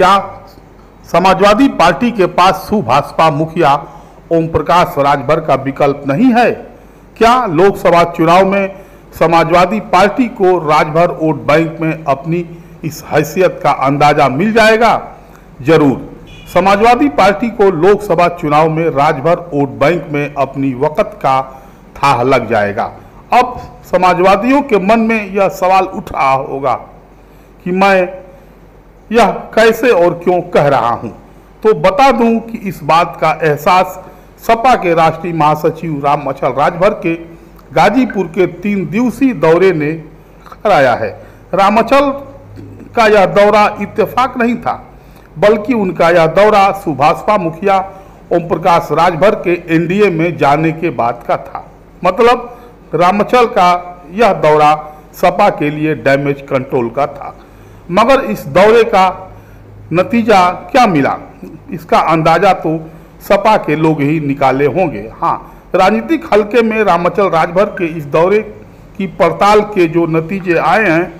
क्या समाजवादी पार्टी के पास सुभाषपा मुखिया ओम प्रकाश राजभर का विकल्प नहीं है? क्या लोकसभा चुनाव में समाजवादी पार्टी को राजभर वोट बैंक में अपनी इस हैसियत का अंदाज़ा मिल जाएगा? ज़रूर। समाजवादी पार्टी को लोकसभा चुनाव में राजभर वोट बैंक में अपनी वक़्त का था लग जाएगा। अब समाजवादियों के मन में यह सवाल उठ रहा होगा कि मैं यह कैसे और क्यों कह रहा हूँ? तो बता दूँ कि इस बात का एहसास सपा के राष्ट्रीय महासचिव राम मछल राजभर के गाजीपुर के तीन दिवसीय दौरे ने कराया है। रामचल का यह दौरा इत्तेफाक नहीं था, बल्कि उनका यह दौरा सुभाषपा मुखिया ओम प्रकाश राजभर के एनडीए में जाने के बाद का था। मतलब रामचल का यह दौरा सपा के लिए डैमेज कंट्रोल का था। मगर इस दौरे का नतीजा क्या मिला? इसका अंदाज़ा तो सपा के लोग ही निकाले होंगे। हाँ राजनीतिक हलके में रामचल राजभर के इस दौरे की पड़ताल के जो नतीजे आए हैं,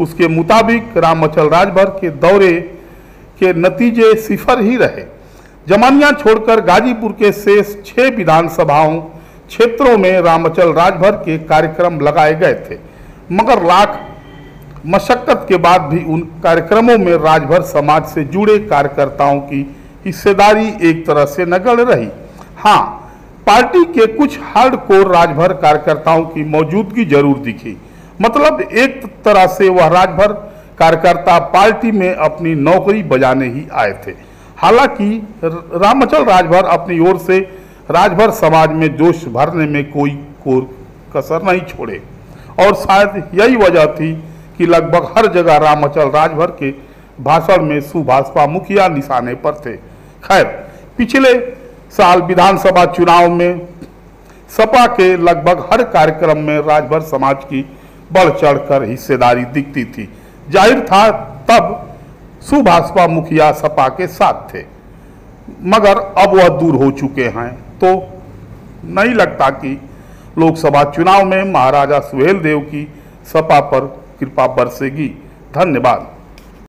उसके मुताबिक रामचल राजभर के दौरे के नतीजे सिफर ही रहे। जमानिया छोड़कर गाजीपुर के शेष छह विधानसभाओं क्षेत्रों में रामचल राजभर के कार्यक्रम लगाए गए थे, मगर लाख मशक्कत के बाद भी उन कार्यक्रमों में राजभर समाज से जुड़े कार्यकर्ताओं की हिस्सेदारी एक तरह से नगण्य रही। हाँ पार्टी के कुछ हार्ड कोर राजभर कार्यकर्ताओं की मौजूदगी ज़रूर दिखी। मतलब एक तरह से वह राजभर कार्यकर्ता पार्टी में अपनी नौकरी बजाने ही आए थे। हालाँकि रामचल राजभर अपनी ओर से राजभर समाज में जोश भरने में कोई कोर कसर नहीं छोड़े। और शायद यही वजह थी कि लगभग हर जगह रामचल राजभर के भाषण में सुभाषपा मुखिया निशाने पर थे। खैर, पिछले साल विधानसभा चुनाव में सपा के लगभग हर कार्यक्रम में राजभर समाज की बढ़ चढ़कर हिस्सेदारी दिखती थी। ज़ाहिर था, तब सुभाषपा मुखिया सपा के साथ थे। मगर अब वह दूर हो चुके हैं तो नहीं लगता कि लोकसभा चुनाव में महाराजा सुहेल देव की सपा पर कृपा बरसेगी। धन्यवाद।